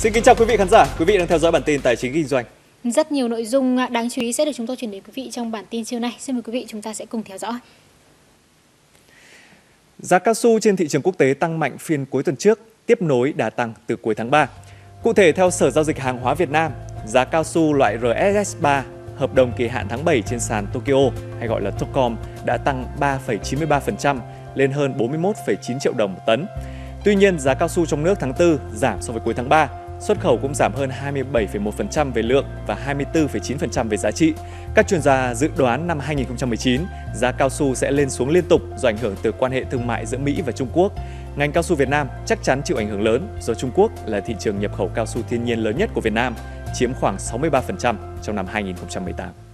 Xin kính chào quý vị khán giả, quý vị đang theo dõi bản tin tài chính kinh doanh. Rất nhiều nội dung đáng chú ý sẽ được chúng tôi chuyển đến quý vị trong bản tin chiều nay. Xin mời quý vị chúng ta sẽ cùng theo dõi. Giá cao su trên thị trường quốc tế tăng mạnh phiên cuối tuần trước, tiếp nối đà tăng từ cuối tháng 3. Cụ thể, theo Sở Giao dịch Hàng hóa Việt Nam, giá cao su loại RSS3 hợp đồng kỳ hạn tháng 7 trên sàn Tokyo hay gọi là Tocom đã tăng 3,93% lên hơn 41,9 triệu đồng một tấn. Tuy nhiên, giá cao su trong nước tháng 4 giảm so với cuối tháng 3, xuất khẩu cũng giảm hơn 27,1% về lượng và 24,9% về giá trị. Các chuyên gia dự đoán năm 2019, giá cao su sẽ lên xuống liên tục do ảnh hưởng từ quan hệ thương mại giữa Mỹ và Trung Quốc. Ngành cao su Việt Nam chắc chắn chịu ảnh hưởng lớn do Trung Quốc là thị trường nhập khẩu cao su thiên nhiên lớn nhất của Việt Nam, chiếm khoảng 63% trong năm 2018.